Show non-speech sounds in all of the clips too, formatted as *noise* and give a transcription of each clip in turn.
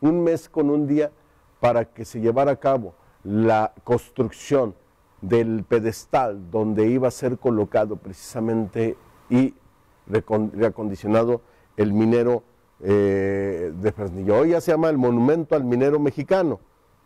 un mes con un día para que se llevara a cabo la construcción del pedestal donde iba a ser colocado precisamente y reacondicionado el minero eh, de Fresnillo. Hoy ya se llama el Monumento al Minero Mexicano.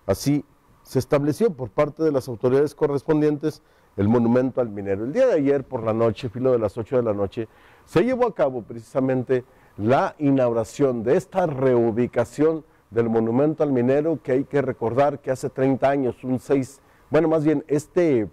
Así se estableció por parte de las autoridades correspondientes el monumento al minero. El día de ayer por la noche, filo de las 8 de la noche, se llevó a cabo precisamente la inauguración de esta reubicación del monumento al minero que hay que recordar que hace 30 años, un 6, bueno, más bien este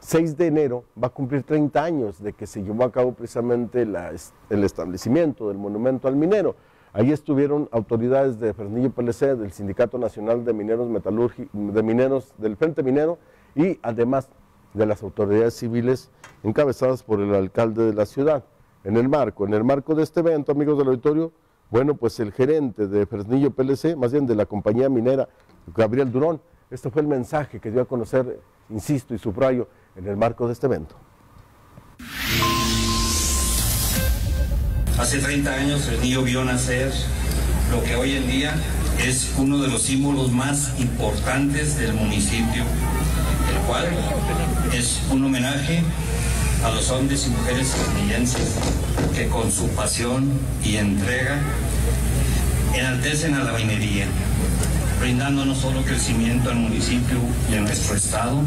6 de enero va a cumplir 30 años de que se llevó a cabo precisamente el establecimiento del monumento al minero. Ahí estuvieron autoridades de Fernillo PLC, del Sindicato Nacional de Mineros Metalúrgicos, de Mineros, del Frente Minero y además de las autoridades civiles encabezadas por el alcalde de la ciudad. En el marco, en el marco de este evento, amigos del auditorio, bueno, pues el gerente de Fresnillo PLC, más bien de la compañía minera, Gabriel Durón, este fue el mensaje que dio a conocer, insisto y subrayo, en el marco de este evento. Hace 30 años Fresnillo vio nacer lo que hoy en día es uno de los símbolos más importantes del municipio, el cual es un homenaje a los hombres y mujeres fresnillenses que con su pasión y entrega enaltecen a la minería, brindando no solo crecimiento al municipio y a nuestro estado,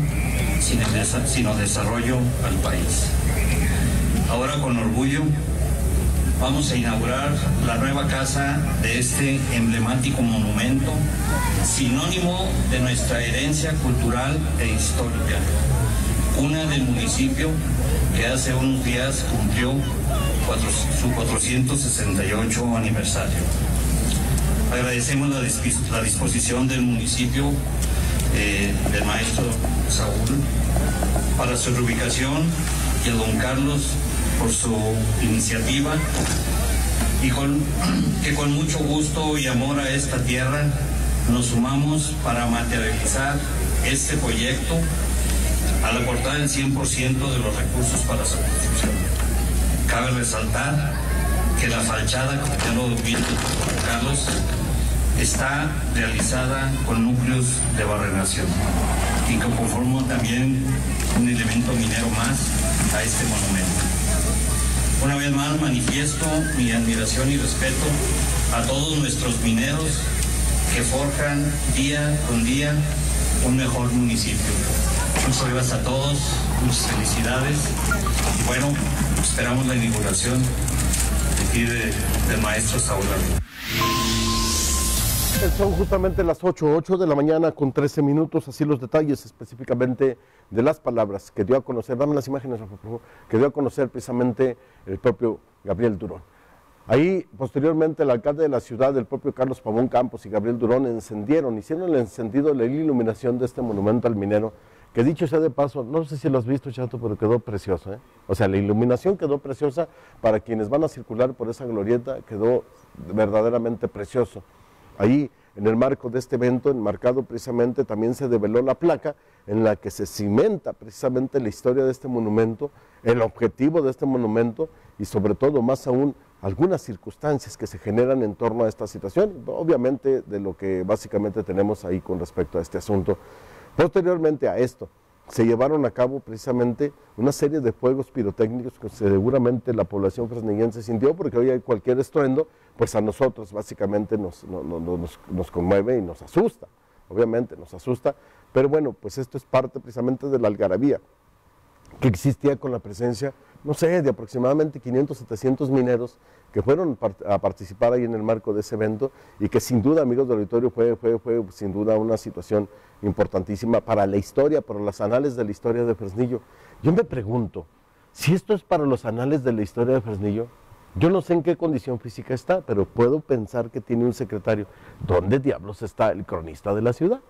sino desarrollo al país. Ahora con orgullo vamos a inaugurar la nueva casa de este emblemático monumento, sinónimo de nuestra herencia cultural e histórica, una del municipio que hace unos días cumplió su 468 aniversario. Agradecemos la, disposición del municipio eh, del maestro Saúl para su reubicación y a don Carlos por su iniciativa y con, *clears throat* que con mucho gusto y amor a esta tierra nos sumamos para materializar este proyecto al aportar el 100% de los recursos para su construcción. Cabe resaltar que la fachada, como ya lo vimos Carlos, está realizada con núcleos de barrenación y que conforman también un elemento minero más a este monumento. Una vez más manifiesto mi admiración y respeto a todos nuestros mineros que forjan día con día un mejor municipio. Muchas gracias a todos, muchas felicidades. Y bueno, esperamos la inauguración aquí del maestro Saúl Son justamente las 8, 8 de la mañana con 13 minutos, así los detalles específicamente de las palabras que dio a conocer, dame las imágenes, por favor, que dio a conocer precisamente el propio Gabriel Durón. Ahí, posteriormente, el alcalde de la ciudad, el propio Carlos Pavón Campos y Gabriel Durón encendieron, hicieron el encendido de la iluminación de este monumento al minero que dicho sea de paso, no sé si lo has visto, Chato, pero quedó precioso. ¿eh? O sea, la iluminación quedó preciosa para quienes van a circular por esa glorieta, quedó verdaderamente precioso. Ahí, en el marco de este evento, enmarcado precisamente, también se develó la placa en la que se cimenta precisamente la historia de este monumento, el objetivo de este monumento y sobre todo, más aún, algunas circunstancias que se generan en torno a esta situación, obviamente de lo que básicamente tenemos ahí con respecto a este asunto. Posteriormente a esto, se llevaron a cabo precisamente una serie de fuegos pirotécnicos que seguramente la población fresnillense sintió, porque hoy hay cualquier estruendo, pues a nosotros básicamente nos, nos, conmueve y nos asusta, obviamente nos asusta, pero bueno, pues esto es parte precisamente de la algarabía que existía con la presencia, no sé, de aproximadamente 500, 700 mineros que fueron a participar ahí en el marco de ese evento y que sin duda, amigos del auditorio, fue, fue, fue sin duda una situación importantísima para la historia, para los anales de la historia de Fresnillo. Yo me pregunto, si esto es para los anales de la historia de Fresnillo, yo no sé en qué condición física está, pero puedo pensar que tiene un secretario. ¿Dónde diablos está el cronista de la ciudad?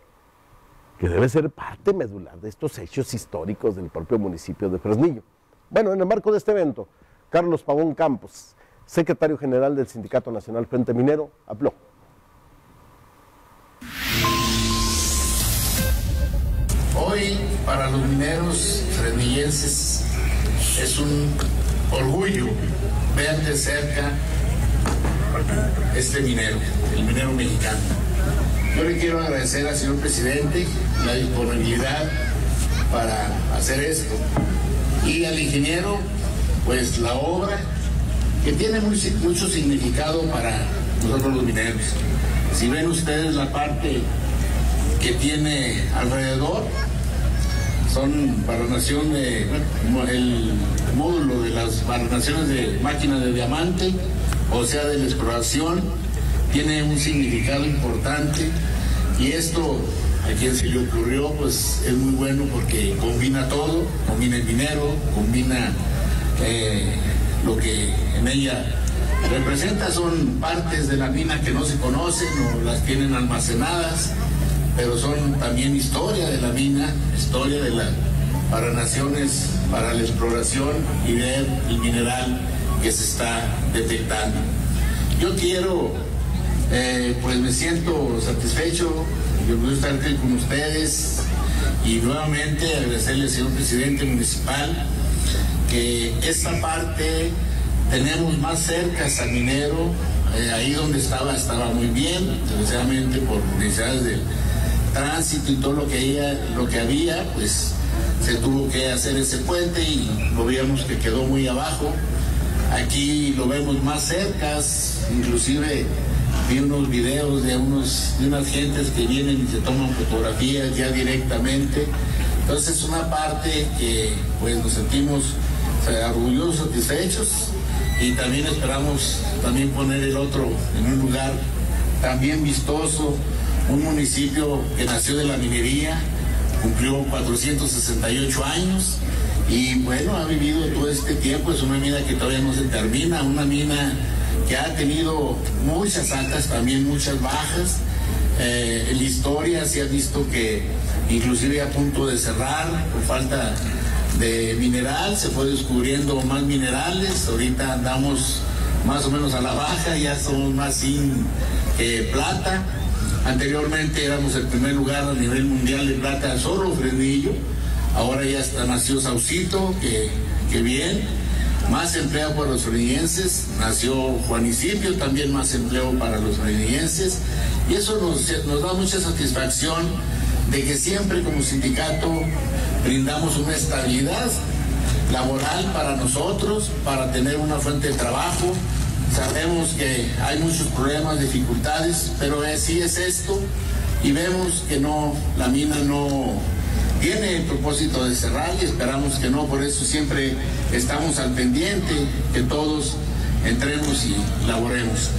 Que debe ser parte medular de estos hechos históricos del propio municipio de Fresnillo. Bueno, en el marco de este evento, Carlos Pavón Campos, secretario general del Sindicato Nacional Frente Minero, habló. Hoy para los mineros fresnillenses es un orgullo ver de cerca este minero, el minero mexicano. Yo le quiero agradecer al señor presidente la disponibilidad para hacer esto y al ingeniero, pues la obra que tiene mucho significado para nosotros los mineros. Si ven ustedes la parte que tiene alrededor, son barronación de, el módulo de las barronaciones de máquina de diamante, o sea, de la exploración, tiene un significado importante y esto a quien se le ocurrió pues es muy bueno porque combina todo, combina el dinero, combina eh, lo que en ella representa, son partes de la mina que no se conocen o las tienen almacenadas pero son también historia de la mina, historia de la, para naciones, para la exploración y ver el mineral que se está detectando. Yo quiero, eh, pues me siento satisfecho, yo puedo estar aquí con ustedes y nuevamente agradecerle al señor presidente municipal que esta parte tenemos más cerca a minero, eh, ahí donde estaba estaba muy bien, desgraciadamente por necesidades de tránsito y todo lo que, había, lo que había, pues se tuvo que hacer ese puente y lo veíamos que quedó muy abajo. Aquí lo vemos más cerca, inclusive unos videos de, unos, de unas gentes que vienen y se toman fotografías ya directamente. Entonces es una parte que pues nos sentimos orgullosos, satisfechos y también esperamos también poner el otro en un lugar también vistoso, un municipio que nació de la minería, cumplió 468 años y bueno, ha vivido todo este tiempo, es una mina que todavía no se termina, una mina que ha tenido muchas altas, también muchas bajas. Eh, en la historia se ha visto que inclusive a punto de cerrar por falta de mineral, se fue descubriendo más minerales, ahorita andamos más o menos a la baja, ya somos más sin plata. Anteriormente éramos el primer lugar a nivel mundial de plata solo Frenillo. Ahora ya está, nació Saucito, que bien. Más empleo para los frenillenses. Nació Juanicipio, también más empleo para los frenillenses. Y eso nos, nos da mucha satisfacción de que siempre como sindicato brindamos una estabilidad laboral para nosotros, para tener una fuente de trabajo, Sabemos que hay muchos problemas, dificultades, pero sí es esto y vemos que no, la mina no tiene el propósito de cerrar y esperamos que no, por eso siempre estamos al pendiente, que todos entremos y laboremos.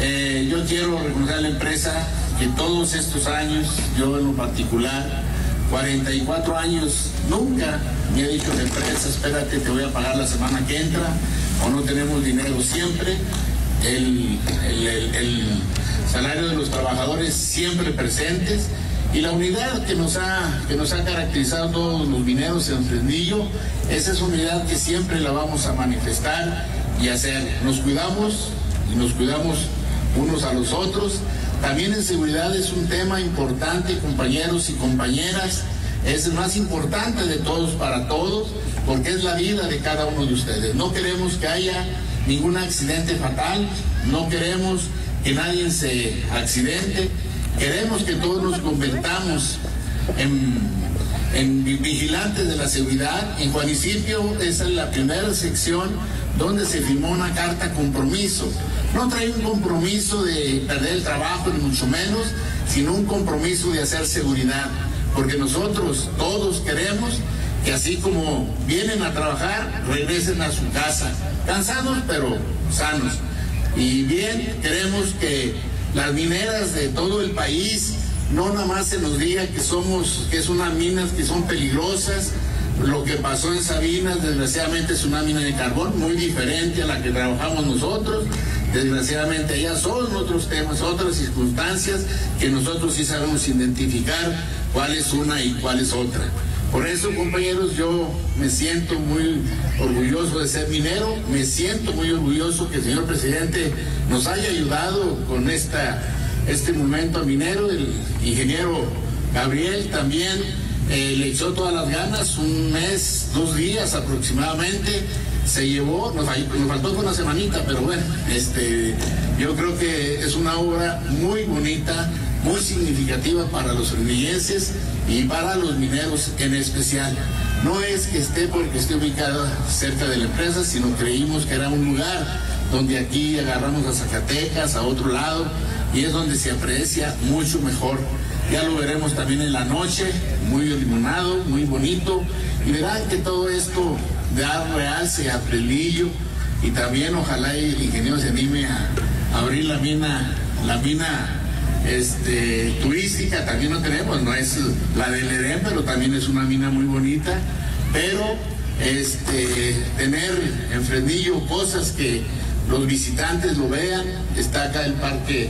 Eh, yo quiero reconocer a la empresa que todos estos años, yo en lo particular, 44 años, nunca me ha dicho la empresa, espérate, te voy a pagar la semana que entra, o no tenemos dinero siempre. El, salario de los trabajadores siempre presentes y la unidad que nos ha, que nos ha caracterizado todos los mineros en Fresnillo, esa es una unidad que siempre la vamos a manifestar y hacer. Nos cuidamos y nos cuidamos unos a los otros. También en seguridad es un tema importante, compañeros y compañeras es el más importante de todos para todos, porque es la vida de cada uno de ustedes. No queremos que haya ningún accidente fatal, no queremos que nadie se accidente, queremos que todos nos convertamos en, vigilantes de la seguridad. En Juanicipio esa es la primera sección donde se firmó una carta compromiso. No trae un compromiso de perder el trabajo, ni mucho menos, sino un compromiso de hacer seguridad porque nosotros todos queremos que así como vienen a trabajar, regresen a su casa, cansados pero sanos. Y bien, queremos que las mineras de todo el país no nada más se nos diga que somos, que es unas minas que son peligrosas. Lo que pasó en Sabinas, desgraciadamente, es una mina de carbón muy diferente a la que trabajamos nosotros. Desgraciadamente allá son otros temas, otras circunstancias que nosotros sí sabemos identificar cuál es una y cuál es otra. Por eso, compañeros, yo me siento muy orgulloso de ser minero, me siento muy orgulloso que el señor presidente nos haya ayudado con esta, este momento minero, el ingeniero Gabriel también eh, le echó todas las ganas, un mes, dos días aproximadamente, se llevó, nos, faltó una semanita, pero bueno, este, Yo creo que es una obra muy bonita, muy significativa para los fresnillenses y para los mineros en especial. No es que esté porque esté ubicada cerca de la empresa, sino creímos que era un lugar donde aquí agarramos a Zacatecas, a otro lado, y es donde se aprecia mucho mejor. Ya lo veremos también en la noche, muy iluminado, muy bonito, y verán que todo esto da realce a Prelillo, y también ojalá el ingeniero se anime a, abrir la mina, la mina este, turística también lo tenemos, no es la del Edén, pero también es una mina muy bonita, pero este, tener en Fresnillo cosas que los visitantes lo vean, está acá el parque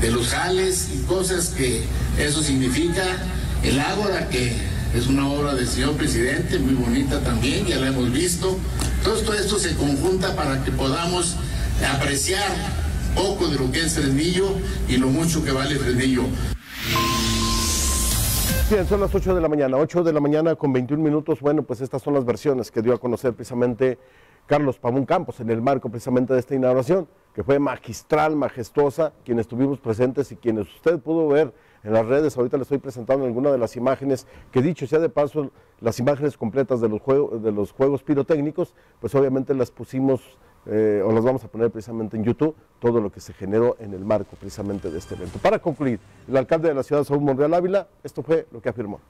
de los Jales y cosas que eso significa, el Ágora que es una obra del señor presidente, muy bonita también, ya la hemos visto, todo esto se conjunta para que podamos apreciar poco de lo que es Fresnillo y lo mucho que vale Fresnillo. Bien, son las 8 de la mañana, 8 de la mañana con 21 minutos. Bueno, pues estas son las versiones que dio a conocer precisamente Carlos Pamún Campos en el marco precisamente de esta inauguración, que fue magistral, majestuosa, quienes estuvimos presentes y quienes usted pudo ver en las redes. Ahorita le estoy presentando algunas de las imágenes que dicho sea de paso, las imágenes completas de los, juegos, de los juegos pirotécnicos, pues obviamente las pusimos eh, o las vamos a poner precisamente en YouTube, todo lo que se generó en el marco precisamente de este evento. Para concluir, el alcalde de la ciudad, Saúl Monreal Ávila, esto fue lo que afirmó.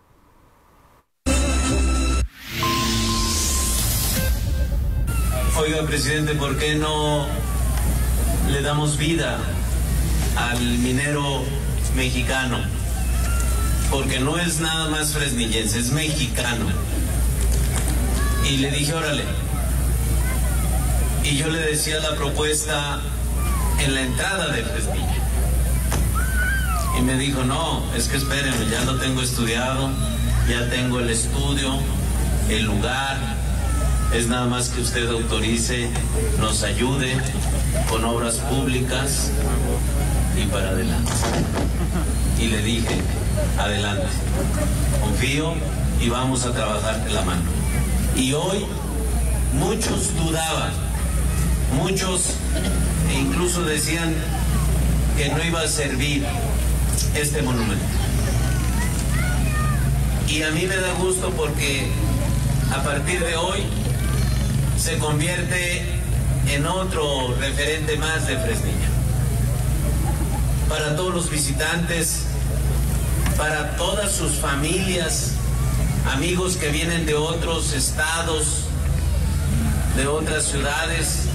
Oiga, presidente, ¿por qué no le damos vida al minero mexicano? Porque no es nada más fresnillense, es mexicano. Y le dije, órale, y yo le decía la propuesta en la entrada de Fresnillo. Y me dijo, no, es que espérenme, ya lo tengo estudiado, ya tengo el estudio, el lugar, es nada más que usted autorice, nos ayude con obras públicas y para adelante. Y le dije, adelante, confío y vamos a trabajar de la mano. Y hoy muchos dudaban Muchos incluso decían que no iba a servir este monumento. Y a mí me da gusto porque a partir de hoy se convierte en otro referente más de Fresnilla. Para todos los visitantes, para todas sus familias, amigos que vienen de otros estados, de otras ciudades,